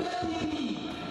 Academy.